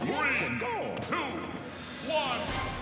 Three, two, one.